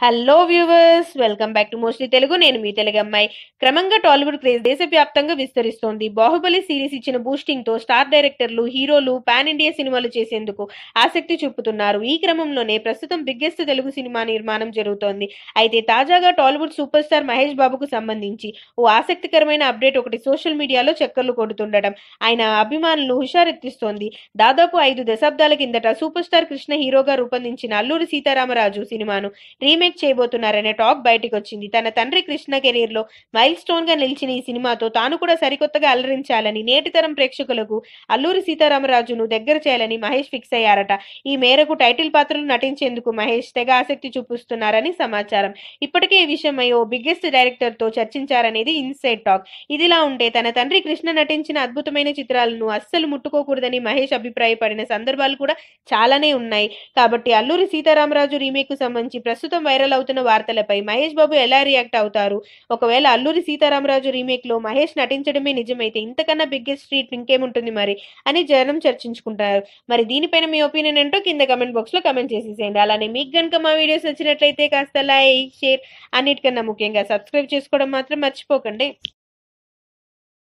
Hello viewers welcome back to mostly Telugu నేను మీ తెలుగు అమ్మాయి. క్రమంగా టాలీవుడ్ క్రేజ్ దేశవ్యాప్తంగా విస్తరిస్తోంది. బాహుబలి సిరీస్ ఇచ్చిన బూస్టింగ్తో స్టార్ డైరెక్టర్లు హీరోలు పాన్ ఇండియా సినిమాలు చేసేందుకు ఆసక్తి చూపుతున్నారు. ఈ క్రమంలోనే ప్రస్తుతం బిగ్గెస్ట్ తెలుగు సినిమా నిర్మాణం జరుగుతోంది. అయితే తాజాగా టాలీవుడ్ సూపర్ స్టార్ మహేష్ బాబుకు సంబంధించి ఓ ఆసక్తికరమైన అప్డేట్ ఒకటి సోషల్ మీడియాలో చక్కర్లు కొడుతుండటం. ఆయన అభిమానులను హుషారెత్తిస్తోంది. దాదాపు ఐదు దశాబ్దాల కిందట సూపర్ స్టార్ కృష్ణ హీరోగా రూపొందించిన అల్లూరి సీతారామరాజు సినిమాను రీమేక్ చేయబోతున్నారనే టాక్ బయటకు వచ్చింది తన తండ్రి కృష్ణ కెరీర్లో మైల్ స్టోన్గా నిలిచిన ఈ సినిమాతో తాను కూడా సరికొత్తగా అలరించాలని నేటి తరం ప్రేక్షకులకు అల్లూరి సీతారామరాజును దగ్గర చేయాలని మహేష్ ఫిక్స్ అయ్యారట. ఈ మేరకు టైటిల్ పాత్రలు నటించేందుకు మహేష్ తెగ ఆసక్తి చూపిస్తున్నారని సమాచారం. ఇప్పటికే ఈ విషయమై ఓ బిగ్గెస్ట్ డైరెక్టర్తో చర్చించారనేది ఇన్సైడ్ టాక్. ఇదిలా ఉంటే తన తండ్రి కృష్ణ నటించిన అద్భుతమైన చిత్రాలను అస్సలు ముట్టుకోకూడదని మహేష్ అభిప్రాయపడిన సందర్భాలు కూడా చాలానే ఉన్నాయి. కాబట్టి అల్లూరి సీతారామరాజు రీమేక్కు సంబంధించి ప్రస్తుతం వైరల్ అవుతున్న వార్తలపై మహేష్ బాబు ఎలా రియాక్ట్ అవుతారు? ఒకవేళ అల్లూరి సీతారామరాజు రీమేక్లో మహేష్ నటించడమే నిజమైతే ఇంతకన్నా బిగ్గెస్ట్ స్ట్రీట్ ఇంకేముంటుంది మరి? అని జనం చర్చించుకుంటారు. మరి దీనిపైన మీ ఒపీనియన్ ఏంటో కింద కమెంట్ బాక్స్లో కమెంట్ చేసేసేయండి. అలానే మీకు కనుక మా వీడియోస్ నచ్చినట్లయితే కాస్త లైక్ షేర్ అన్నిటికన్నా ముఖ్యంగా సబ్స్క్రైబ్ చేసుకోవడం మాత్రం మర్చిపోకండి.